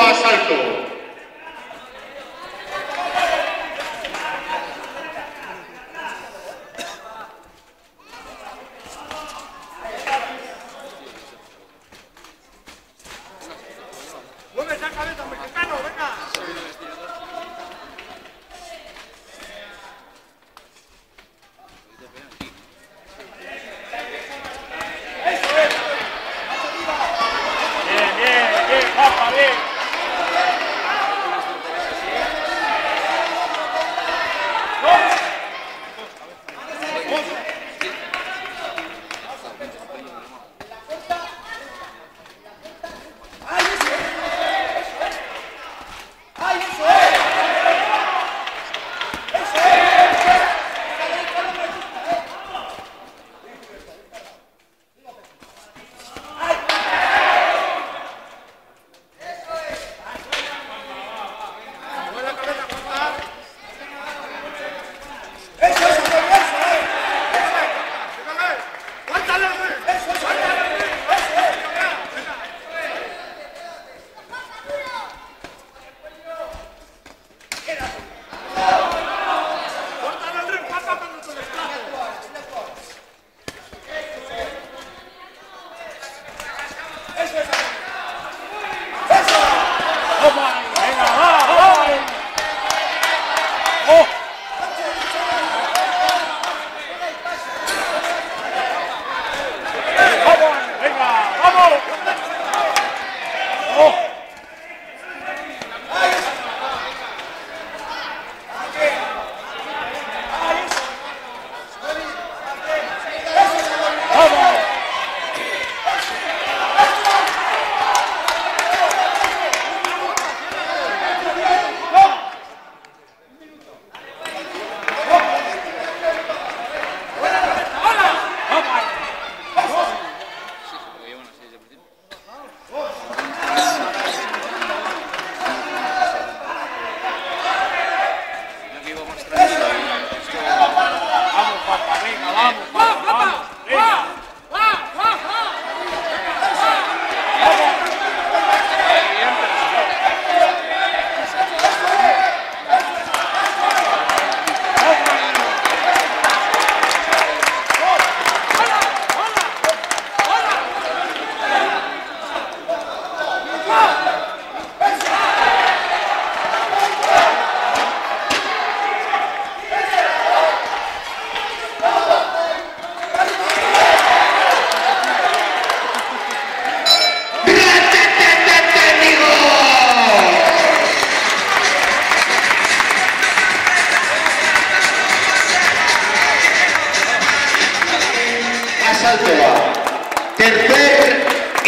asalto.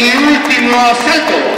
y último asalto.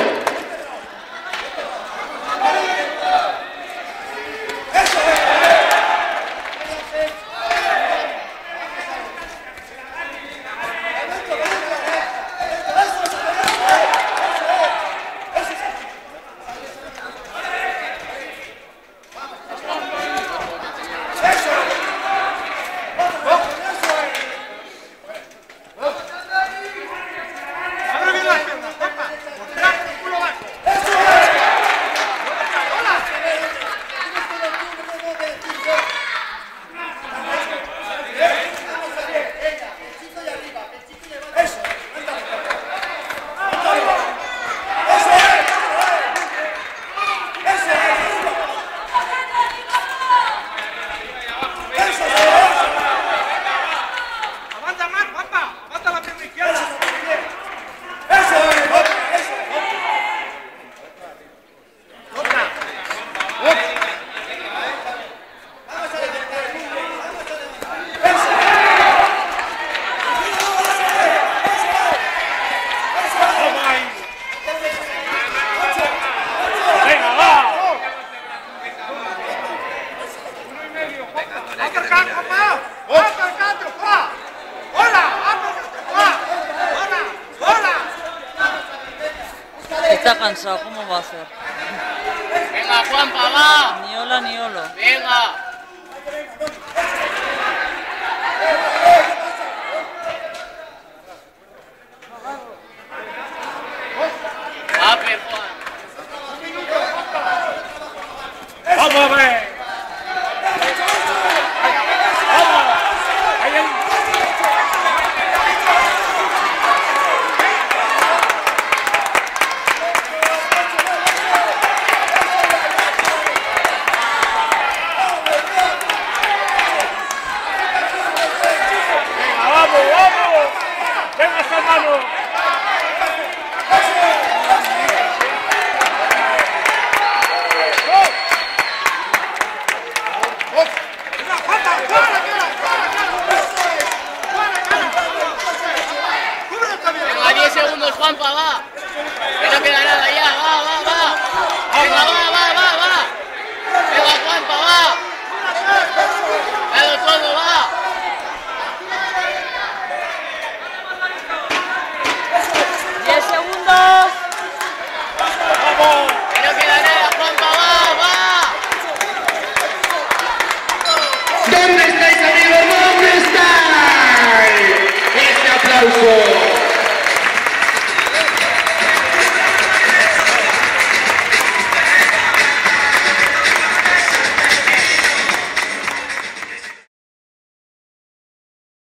Está cansado, ¿cómo va a ser? Venga, Juanpa, va. Ni hola, ni hola. Venga.